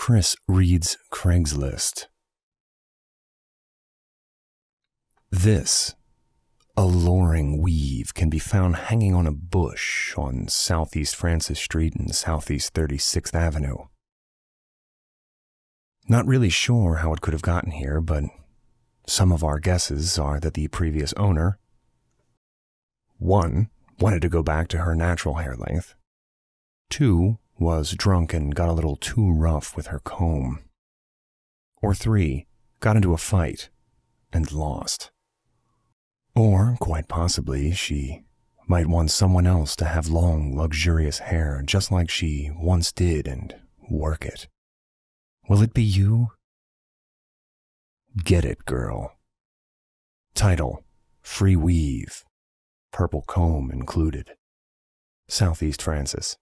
Chris reads Craigslist. This alluring weave can be found hanging on a bush on Southeast Francis Street and Southeast 36th Avenue. Not really sure how it could have gotten here, but some of our guesses are that the previous owner, one, wanted to go back to her natural hair length, two, was drunk and got a little too rough with her comb, or three, got into a fight and lost. Or, quite possibly, she might want someone else to have long, luxurious hair just like she once did and work it. Will it be you? Get it, girl. Title Free Weave. Purple comb included. Southeast Francis.